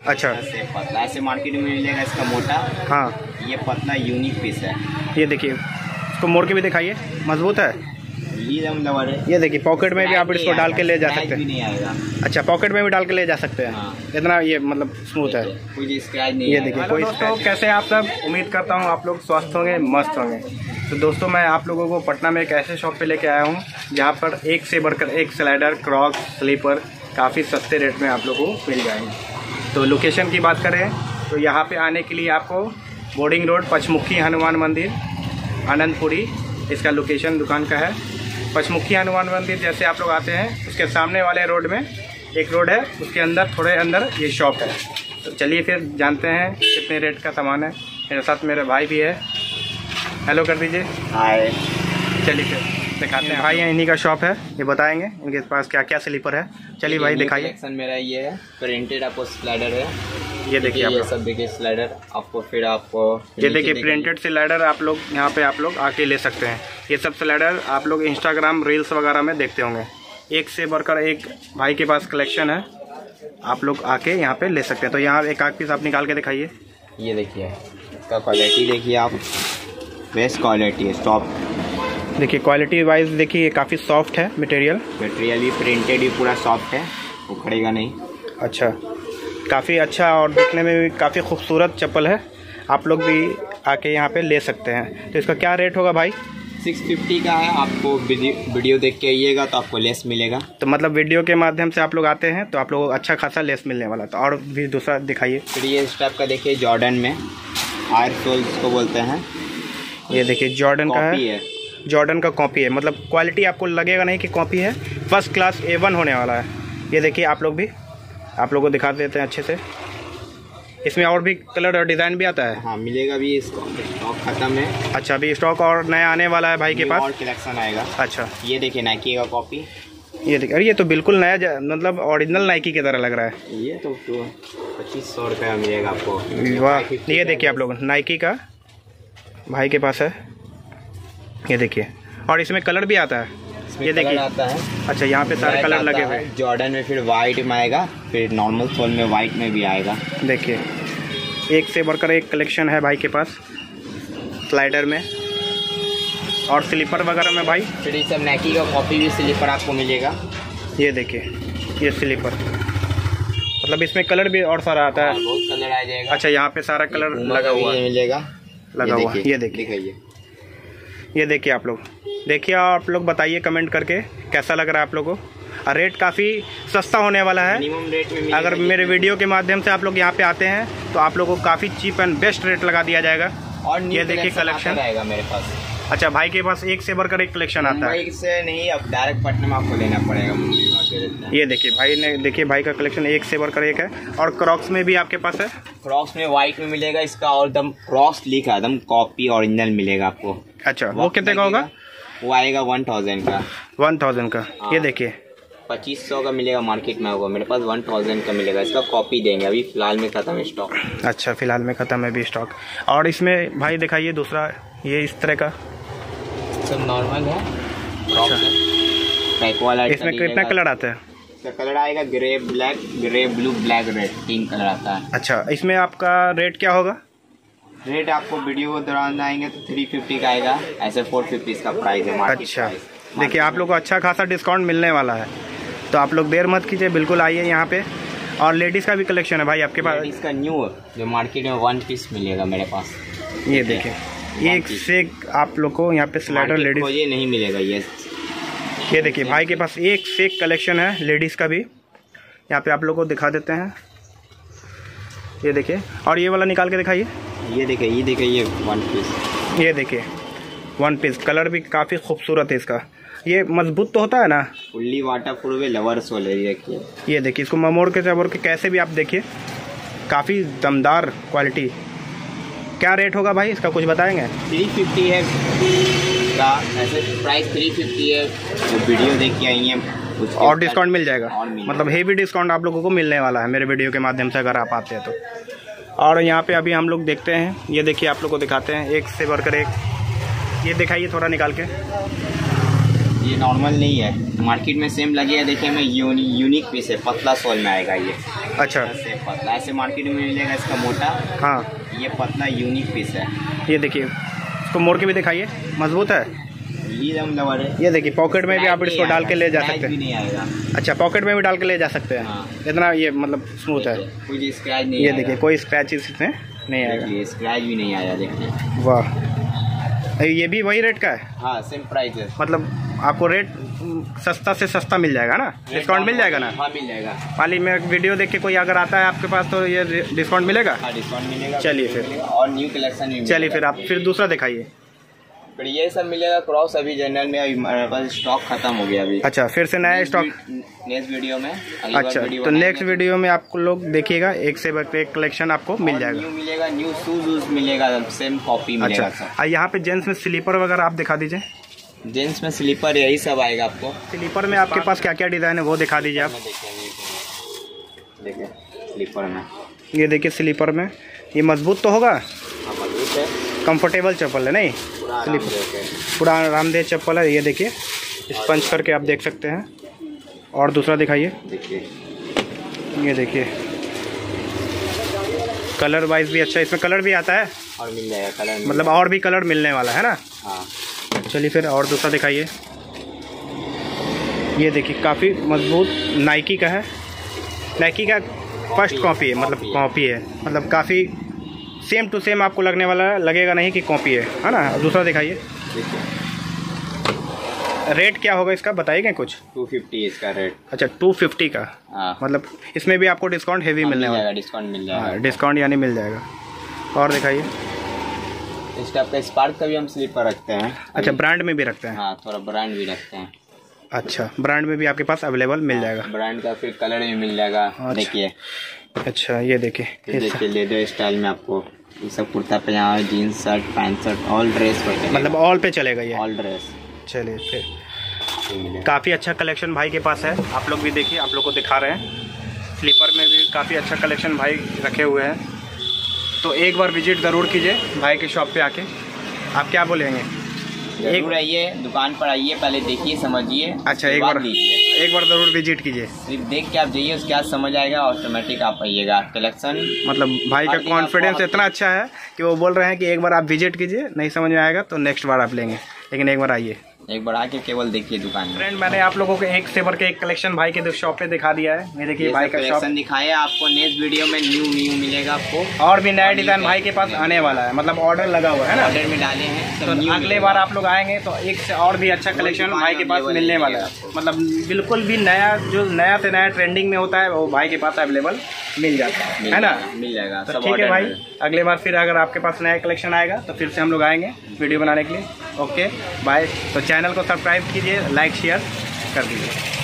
अच्छा। ऐसे पतला ऐसे मार्केट में मिलेगा इसका मोटा। हाँ। ये पतला यूनिक पीस है। ये देखिए इसको मोड़ के भी दिखाइए। मज़बूत है? ये है। देखिए पॉकेट में भी आप इसको डाल के ले जा सकते हैं। अच्छा पॉकेट में भी डाल के ले जा सकते हैं। हाँ। इतना ये मतलब स्मूथ है। कोई स्क्रैच ये देखिए कोई दोस्तों कैसे आप सब? उम्मीद करता हूँ आप लोग स्वस्थ होंगे मस्त होंगे। तो दोस्तों मैं आप लोगों को पटना में एक ऐसे शॉप पे लेके आया हूँ जहाँ पर एक से बढ़कर एक स्लाइडर क्रॉक स्लीपर काफ़ी सस्ते रेट में आप लोगों को मिल जाएँगे। तो लोकेशन की बात करें तो यहाँ पे आने के लिए आपको बोर्डिंग रोड पचमुखी हनुमान मंदिर आनंदपुरी इसका लोकेशन दुकान का है। पचमुखी हनुमान मंदिर जैसे आप लोग आते हैं उसके सामने वाले रोड में एक रोड है उसके अंदर थोड़े अंदर ये शॉप है। तो चलिए फिर जानते हैं कितने रेट का सामान है। मेरे साथ मेरे भाई भी है। हेलो कर दीजिए। हाय चलिए फिर। दिखाते हैं भाई इन्हीं का शॉप है ये बताएँगे इनके पास क्या क्या स्लीपर है। चलिए भाई दिखाइए। कलेक्शन मेरा ये है प्रिंटेड आपको स्लाइडर है। ये देखिए आप। ये सब देखिए स्लाइडर आपको फिर आपको ये देखिए प्रिंटेड स्लाइडर आप लोग यहाँ पे आप लोग आके ले सकते हैं। ये सब स्लाइडर आप लोग इंस्टाग्राम रील्स वगैरह में देखते होंगे। एक से बढ़कर एक भाई के पास कलेक्शन है। आप लोग आके यहाँ पे ले सकते हैं। तो यहाँ एक आग पीस आप निकाल के दिखाइए। ये देखिए इसका क्वालिटी देखिए आप। बेस्ट क्वालिटी है स्टॉप देखिए क्वालिटी वाइज देखिए ये काफ़ी सॉफ्ट है मटेरियल मटेरियल भी प्रिंटेड भी पूरा सॉफ्ट है वो उखड़ेगा नहीं। अच्छा। काफ़ी अच्छा और देखने में भी काफ़ी खूबसूरत चप्पल है। आप लोग भी आके यहाँ पे ले सकते हैं। तो इसका क्या रेट होगा भाई? 650 का है आपको वीडियो वीडियो देख के आइएगा तो आपको लेस मिलेगा। तो मतलब वीडियो के माध्यम से आप लोग आते हैं तो आप लोगों को अच्छा खासा लेस मिलने वाला तो और भी दूसरा दिखाइए। फिर ये इस टाइप का देखिए जॉर्डन में। आयर सोल्स को बोलते हैं। ये देखिए जॉर्डन का है। है। जॉर्डन का कॉपी है। मतलब क्वालिटी आपको लगेगा नहीं कि कॉपी है। फ़र्स्ट क्लास ए वन होने वाला है। ये देखिए आप लोग भी आप लोग को दिखा देते हैं अच्छे से। इसमें और भी कलर और डिज़ाइन भी आता है। हाँ मिलेगा भी इसको स्टॉक खत्म है। अच्छा अभी स्टॉक और नया आने वाला है भाई के पास। और कलेक्शन आएगा। अच्छा। ये देखिए नाइकी का कॉपी ये देखिए अरे ये तो बिल्कुल नया मतलब ओरिजिनल नाइकी की तरह लग रहा है। ये तो पच्चीस सौ रुपये मिलेगा आपको। वाह ये देखिए आप लोग नाइकी का भाई के पास है। ये देखिए। और इसमें कलर भी आता है। ये देखिए। आता है। अच्छा यहाँ पे सारे कलर लगे हुए। हैं जॉर्डन में फिर वाइट में आएगा फिर नॉर्मल सोल में वाइट में भी आएगा। देखिए एक से बढ़कर एक कलेक्शन है भाई के पास स्लाइडर में। और स्लीपर वगैरह में भाई? फिर ये सब नाइकी का कॉपी भी स्लीपर आपको मिलेगा। ये देखिए ये स्लीपर मतलब इसमें कलर भी और सारा आता हाँ, बहुत कलर आ जाएगा। अच्छा यहाँ पे सारा कलर लगा हुआ मिलेगा। लगा हुआ ये देखिए। ये देखिए आप लोग। देखिए आप लोग बताइए कमेंट करके कैसा लग रहा है आप लोगों को? और रेट काफ़ी सस्ता होने वाला है। रेट में अगर मेरे वीडियो के माध्यम से आप लोग यहाँ पे आते हैं तो आप लोगों को काफ़ी चीप एंड बेस्ट रेट लगा दिया जाएगा। और ये देखिए कलेक्शन आएगा मेरे पास। अच्छा भाई के पास एक से बढ़कर एक कलेक्शन आता है। से नहीं अब डायरेक्ट पटना में आपको लेना पड़ेगा। ये देखिए भाई ने देखिए भाई का कलेक्शन एक से बढ़कर एक है। और क्रॉक्स में भी आपके पास है? क्रॉक्स में व्हाइट में मिलेगा इसका और दम क्रॉस लिखा एकदम कॉपी ओरिजिनल मिलेगा आपको। अच्छा वो कितने का होगा? वो आएगा वन थाउज़ेंड का। वन थाउज़ेंड का। हाँ। ये देखिए। पच्चीस सौ का मिलेगा मार्केट में होगा। मेरे पास वन थाउज़ेंड का मिलेगा। इसका कॉपी देंगे। अभी फ़िलहाल में खत्म है स्टॉक अच्छा फ़िलहाल में ख़त्म है भी स्टॉक और इसमें भाई दिखाइए दूसरा ये इस तरह का। सब नॉर्मल है। अच्छा। पैक वाला इसमें कितना कलर आता है? इसका कलर आएगा grey black grey blue black red तीन कलर आता है। अच्छा इसमें आपका रेट क्या होगा? रेट आपको वीडियो के दौरान आएँगे तो थ्री फिफ्टी का आएगा। ऐसे फोर फिफ्टी इसका प्राइस है मार्केट अच्छा। देखिए आप लोग को अच्छा खासा डिस्काउंट मिलने वाला है। तो आप लोग देर मत कीजिए बिल्कुल आइए यहाँ पे। और लेडीज़ का भी कलेक्शन है भाई आपके पास। इसका न्यू जो मार्केट में वन पीस मिलेगा मेरे पास। ये देखिए एक से एक आप लोग को यहाँ पे स्लाइडर लेडीज़ ये नहीं मिलेगा ये ये देखिए भाई के पास एक से एक कलेक्शन है लेडीज़ का भी। यहाँ पे आप लोग को दिखा देते हैं। ये देखिए और ये वाला निकाल के दिखाइए। ये देखिए ये देखिए ये वन पीस ये देखिए वन पीस कलर भी काफ़ी खूबसूरत है इसका। ये मज़बूत तो होता है ना? फुल्ली वाटर प्रूफ है लवर सोल है ये देखिए इसको ममोड़ के चबोड़ के कैसे भी आप देखिए काफ़ी दमदार क्वालिटी क्या रेट होगा भाई? इसका कुछ बताएँगे? थ्री फिफ्टी है। का ऐसे प्राइस थ्री फिफ्टी है। जो वीडियो देख के आई हैं और डिस्काउंट मिल जाएगा। मिल मतलब हेवी डिस्काउंट आप लोगों को मिलने वाला है मेरे वीडियो के माध्यम से अगर आप आते हैं तो। और यहाँ पे अभी हम लोग देखते हैं। ये देखिए आप लोग को दिखाते हैं। एक से बढ़कर एक। ये दिखाइए थोड़ा निकाल के। ये नॉर्मल नहीं है। मार्केट में सेम लगे है। देखिए मैं यूनि, यूनिक पीस है। पतला सोल में आएगा ये। अच्छा। ऐसे पतला ऐसे मार्केट में मिलेगा इसका मोटा। हाँ। ये पतला यूनिक पीस है। ये देखिए। इसको मोड़ के भी दिखाइए। मज़बूत है। ये देखिए पॉकेट में भी आप इसको डाल के ले जा सकते हैं। अच्छा पॉकेट में भी डाल के ले जा सकते हैं। हाँ। इतना ये मतलब स्मूथ है। कोई स्क्रैच नहीं ये देखिए कोई स्क्रैचेस इसमें नहीं आएगा। स्क्रैच भी नहीं आया देखिए। वाह। ये भी वही रेट का है? हाँ सेम प्राइस है। मतलब आपको रेट सस्ता से सस्ता मिल जाएगा ना? डिस्काउंट मिल जाएगा ना? हाँ मिल जाएगा। मान ली मैं वीडियो देख के कोई अगर आता है आपके पास तो ये डिस्काउंट मिलेगा? हाँ डिस्काउंट मिलेगा। चलिए फिर। और न्यू कलेक्शन चलिए फिर आप फिर दूसरा दिखाइए। फिर ये सब मिलेगा क्रॉस अभी जनरल में अभी हमारे पास स्टॉक खत्म हो गया अभी। अच्छा फिर से नया स्टॉक नेक्स्ट वीडियो में अच्छा वीडियो तो नेक्स्ट वीडियो में आपको लोग देखिएगा एक से बढ़ के एक कलेक्शन आपको मिल जाएगा। न्यू मिलेगा न्यू शूज़ वूज मिलेगा सेम कॉपी मिलेगा अच्छा। यहाँ पे जेंट्स में स्लीपर वगैरह आप दिखा दीजिए। जेंट्स में स्लीपर यही सब आएगा आपको। स्लीपर में आपके पास क्या क्या डिज़ाइन है वो दिखा दीजिए आप। देखिए स्लीपर में। ये देखिए स्लीपर में। ये मज़बूत तो होगा? कंफर्टेबल चप्पल है नहीं? पूरा पूरा आरामदेह चप्पल है ये देखिए। स्पंच करके आप देख सकते हैं। और दूसरा दिखाइए। देखिए। ये देखिए। कलर वाइज भी अच्छा इसमें कलर भी आता है। और मिल जाएगा कलर मिल मतलब और भी कलर मिलने वाला है ना? हाँ। चलिए फिर और दूसरा दिखाइए। ये देखिए काफ़ी मज़बूत नाइकी का है। नाइकी का फ़र्स्ट कॉपी है मतलब कॉपी है। मतलब काफ़ी सेम टू सेम आपको लगने वाला है लगेगा नहीं कि कॉपी है। है ना? दूसरा दिखाइए। रेट क्या होगा इसका? बताइएगा कुछ। टू फिफ्टी इसका रेट अच्छा टू फिफ्टी का। हाँ। मतलब इसमें भी आपको डिस्काउंट हेवी हाँ, मिलने मिल वाला। जाएगा डिस्काउंट मिल है हाँ जाएगा डिस्काउंट यानी मिल जाएगा। और दिखाइए। इस टाइप का स्पार्क का भी हम स्लीपर रखते हैं। अच्छा ब्रांड में भी रखते हैं। हाँ थोड़ा ब्रांड भी रखते हैं। अच्छा ब्रांड में भी आपके पास अवेलेबल मिल जाएगा। ब्रांड का फिर कलर भी मिल जाएगा। अच्छा। देखिए। अच्छा ये देखिए ये देखिए लेदर स्टाइल में आपको ये सब kurta pyjama jeans shirt pant shirt all dress पर मतलब ऑल पे चलेगा ये? ऑल ड्रेस चलिए फिर। काफ़ी अच्छा कलेक्शन भाई के पास है। आप लोग भी देखिए आप लोग को दिखा रहे हैं। स्लीपर में भी काफ़ी अच्छा कलेक्शन भाई रखे हुए हैं। तो एक बार विज़िट ज़रूर कीजिए भाई के शॉप पे आके। आप क्या बोलेंगे? ज़रूर। आइए दुकान पर आइए पहले देखिए समझिए। अच्छा एक बार एक बार ज़रूर विज़िट कीजिए। सिर्फ़ देख के आप जाइए उसके बाद समझ आएगा ऑटोमेटिक आप आइएगा। कलेक्शन मतलब भाई का कॉन्फिडेंस इतना अच्छा है कि वो बोल रहे हैं कि एक बार आप विज़िट कीजिए नहीं समझ में आएगा तो नेक्स्ट बार आप लेंगे। लेकिन एक बार आइए। एक बार आके केवल देखिए दुकान में। फ्रेंड मैंने आप लोगों को एक से बढ़ के एक कलेक्शन भाई के शॉप पे दिखा दिया है। ये देखिए भाई का शॉप कलेक्शन दिखाया आपको नेक्स्ट वीडियो में न्यू न्यू मिलेगा आपको। और भी नया डिज़ाइन भाई के पास आने वाला है। मतलब ऑर्डर लगा हुआ है ना? ऑर्डर में डाले हैं तो अगले बार आप लोग आएँगे तो एक से और भी अच्छा कलेक्शन भाई के पास मिलने वाला है। मतलब बिल्कुल भी नया जो नया से नया ट्रेंडिंग में होता है वो भाई के पास अवेलेबल मिल जाता है। है ना? मिल जाएगा। तो ठीक है भाई अगले बार फिर अगर आपके पास नया कलेक्शन आएगा तो फिर से हम लोग आएँगे वीडियो बनाने के लिए। ओके बाय तो चैनल को सब्सक्राइब कीजिए लाइक शेयर कर दीजिए।